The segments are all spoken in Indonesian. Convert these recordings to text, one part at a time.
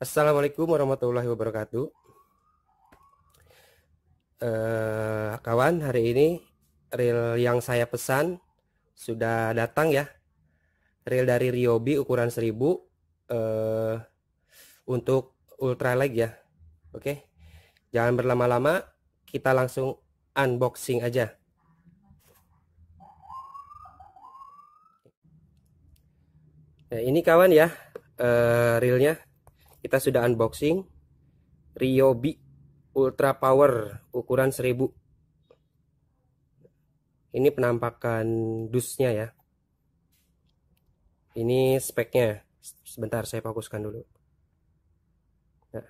Assalamualaikum warahmatullahi wabarakatuh. Eh, kawan, hari ini reel yang saya pesan sudah datang ya. Reel dari Ryobi ukuran 1000 eh, untuk ultralight ya. Oke. Jangan berlama-lama, kita langsung unboxing aja. Nah, ini kawan ya, eh, reelnya kita sudah unboxing Ryobi Ultra Power ukuran 1000 ini penampakan dusnya ya. Ini speknya. Sebentar saya fokuskan dulu. Nah,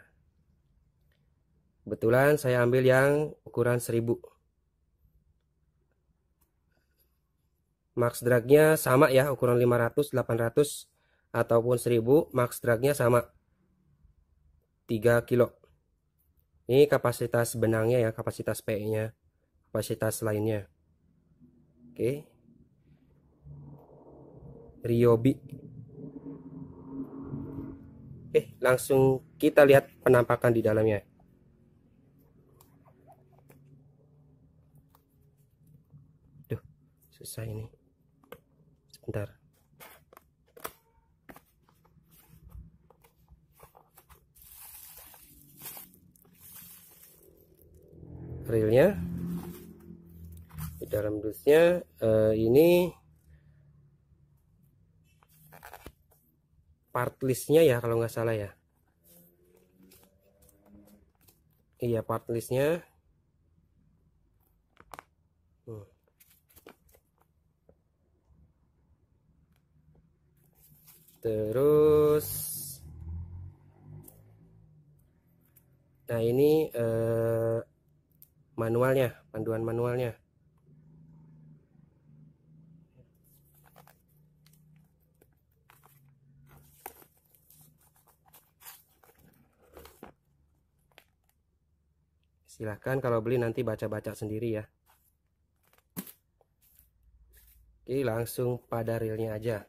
kebetulan saya ambil yang ukuran 1000 max dragnya sama ya ukuran 500 800 ataupun 1000 max dragnya sama 3 kilo. Ini kapasitas benangnya ya kapasitas PE nya kapasitas lainnya. Oke. Ryobi. Oke langsung kita lihat penampakan di dalamnya. Duh, susah ini. Sebentar reelnya di dalam dusnya uh, ini part listnya ya kalau nggak salah ya. Iya part listnya. Hmm. terus nah ini uh, manualnya panduan manualnya. Silahkan kalau beli nanti baca-baca sendiri ya. Oke langsung pada realnya aja.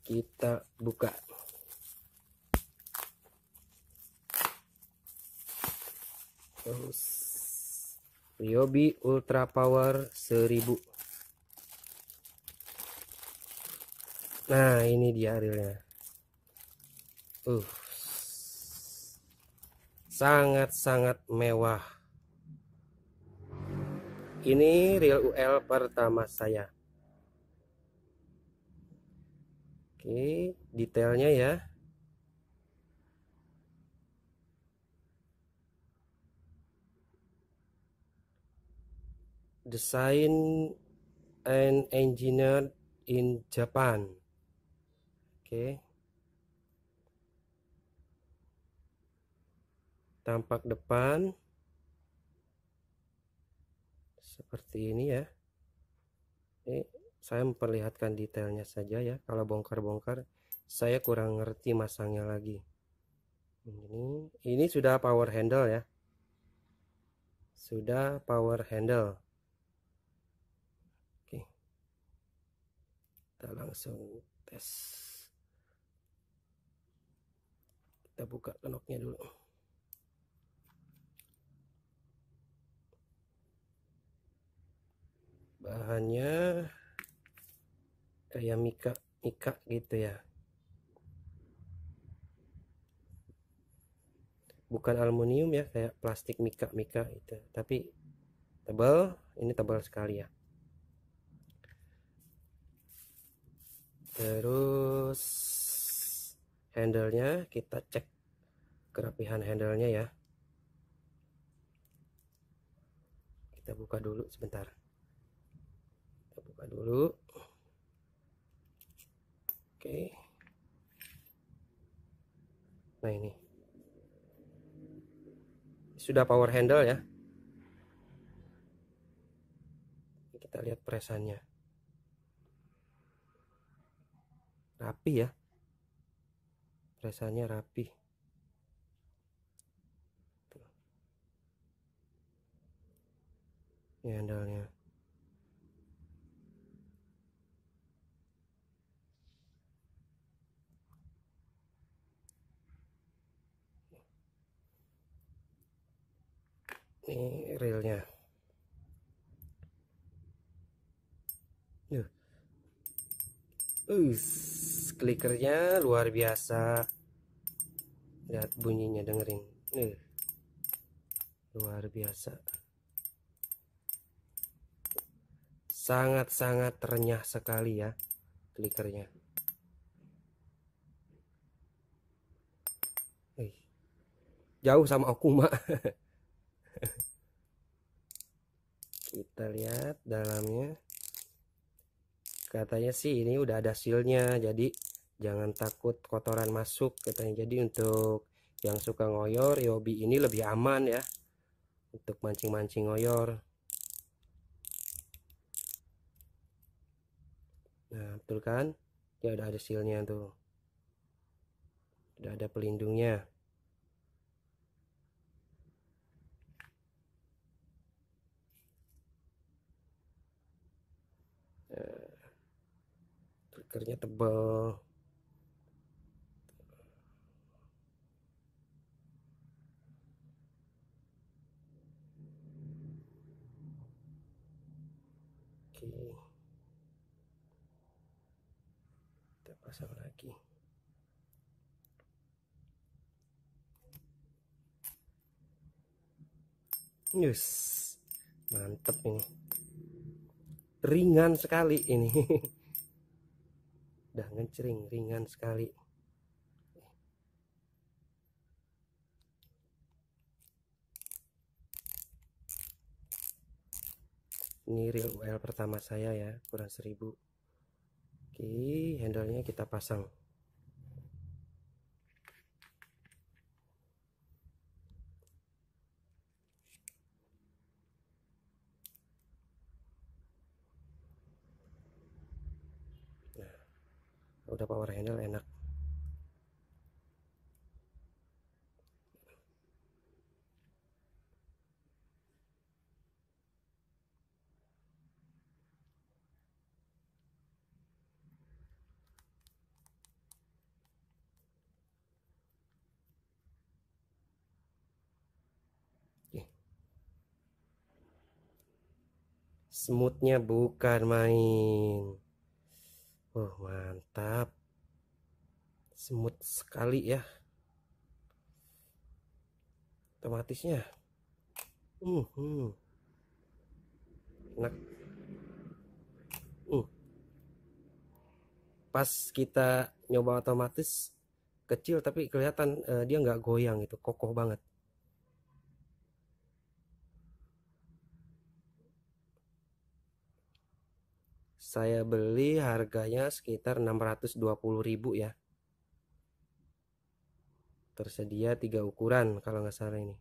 Kita buka terus Ryobi Ultra Power 1000 nah ini dia realnya. Uh sangat-sangat mewah. Ini real UL pertama saya. Oke detailnya ya design and engineered in Japan. Oke. Okay. Tampak depan seperti ini ya. Ini saya memperlihatkan detailnya saja ya. Kalau bongkar-bongkar saya kurang ngerti masangnya lagi. Ini ini sudah power handle ya. Sudah power handle. kita langsung tes. Kita buka kenoknya dulu. Bahannya kayak mika mika gitu ya. Bukan aluminium ya kayak plastik mika mika itu tapi tebal ini tebal sekali ya terus handlenya kita cek kerapihan handlenya ya. Kita buka dulu sebentar. Kita buka dulu. Oke. Nah ini. Sudah power handle ya. Kita lihat presannya rapi ya. Rasanya rapi. Ini handalnya. Ini reelnya Duh klikernya luar biasa. Lihat bunyinya dengerin. Uh, luar biasa. Sangat-sangat renyah sekali ya klikernya. Jauh sama Okuma. Kita lihat dalamnya katanya sih ini udah ada sealnya jadi jangan takut kotoran masuk katanya. Jadi untuk yang suka ngoyor Yobi ini lebih aman ya. Untuk mancing-mancing ngoyor. Nah betul kan? Ya udah ada sealnya tuh. Udah ada pelindungnya triggernya tebal oke. Kita pasang lagi. Yes, mantep ini. Ringan sekali ini udah ngecering ringan sekali. Ini real UL pertama saya ya kurang seribu. Oke handle kita pasang udah power handle enak. Smoothnya bukan main Oh mantap. Smooth sekali ya. Otomatisnya. Uh, hmm. Enak. Uh. Pas kita nyoba otomatis Kecil tapi kelihatan uh, dia nggak goyang itu Kokoh banget saya beli harganya sekitar 620.000 ya. Tersedia tiga ukuran kalau nggak salah ini.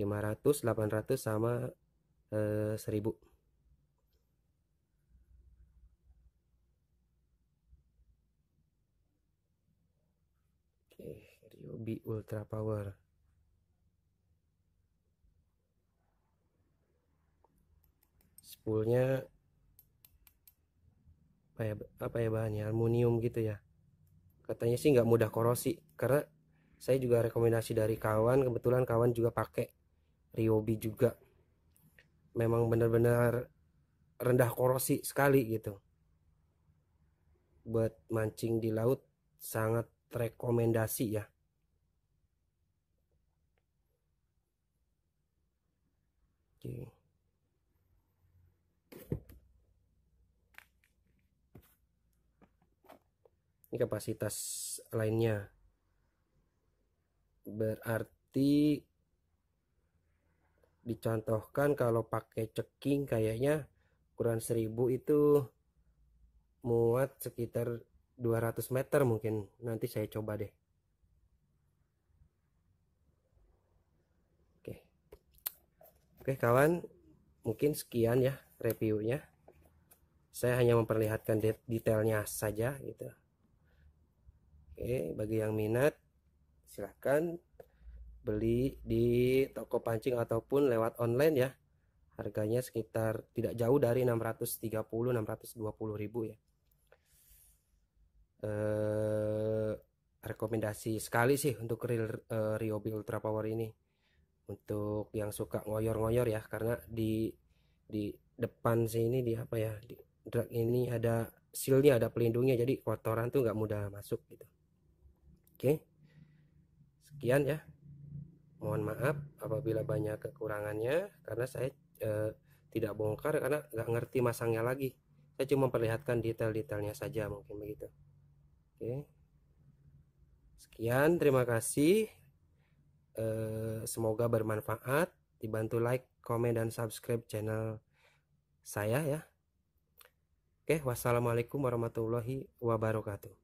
500 800 sama eh, 1000 Oke, Ryobi Ultra Power. Spoolnya ya apa ya bahannya aluminium gitu ya. Katanya sih nggak mudah korosi karena saya juga rekomendasi dari kawan kebetulan kawan juga pakai Ryobi juga. Memang benar-benar rendah korosi sekali gitu. Buat mancing di laut sangat rekomendasi ya. Oke. Ini kapasitas lainnya. Berarti dicontohkan kalau pakai ceking kayaknya ukuran 1000 itu muat sekitar 200 meter mungkin. Nanti saya coba deh. Oke. Oke kawan. Mungkin sekian ya reviewnya. Saya hanya memperlihatkan detailnya saja gitu Oke, bagi yang minat silahkan beli di toko pancing ataupun lewat online ya. Harganya sekitar tidak jauh dari 630 620 ribu ya. Eh, rekomendasi sekali sih untuk real eh, Ryobi Ultra Power ini. untuk yang suka ngoyor-ngoyor ya karena di di depan sini di apa ya di drag ini ada sealnya ada pelindungnya jadi kotoran tuh nggak mudah masuk gitu oke. Sekian ya. Mohon maaf apabila banyak kekurangannya karena saya eh, tidak bongkar karena nggak ngerti masangnya lagi. Saya cuma perlihatkan detail-detailnya saja mungkin begitu. Oke. Sekian terima kasih. Eh, semoga bermanfaat. Dibantu like komen dan subscribe channel saya ya. Oke wassalamualaikum warahmatullahi wabarakatuh